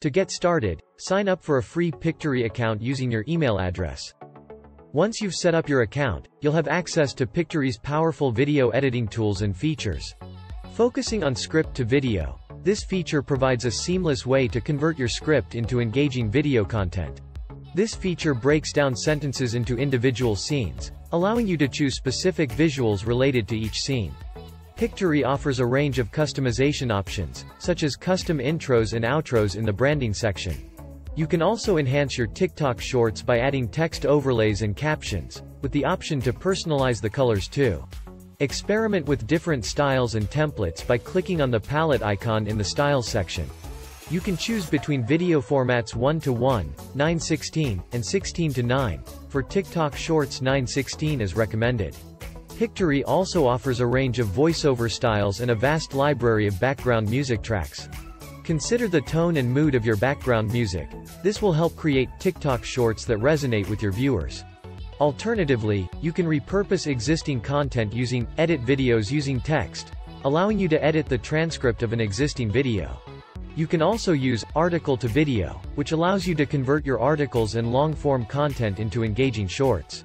To get started, sign up for a free Pictory account using your email address. Once you've set up your account, you'll have access to Pictory's powerful video editing tools and features. Focusing on script to video, this feature provides a seamless way to convert your script into engaging video content. This feature breaks down sentences into individual scenes, allowing you to choose specific visuals related to each scene. Pictory offers a range of customization options, such as custom intros and outros in the branding section. You can also enhance your TikTok shorts by adding text overlays and captions, with the option to personalize the colors too. Experiment with different styles and templates by clicking on the palette icon in the Styles section. You can choose between video formats 1 to 1, 916, and 16 to 9. For TikTok Shorts 916 is recommended. Pictory also offers a range of voiceover styles and a vast library of background music tracks. Consider the tone and mood of your background music. This will help create TikTok shorts that resonate with your viewers. Alternatively, you can repurpose existing content using edit videos using text, allowing you to edit the transcript of an existing video. You can also use article to video, which allows you to convert your articles and long-form content into engaging shorts.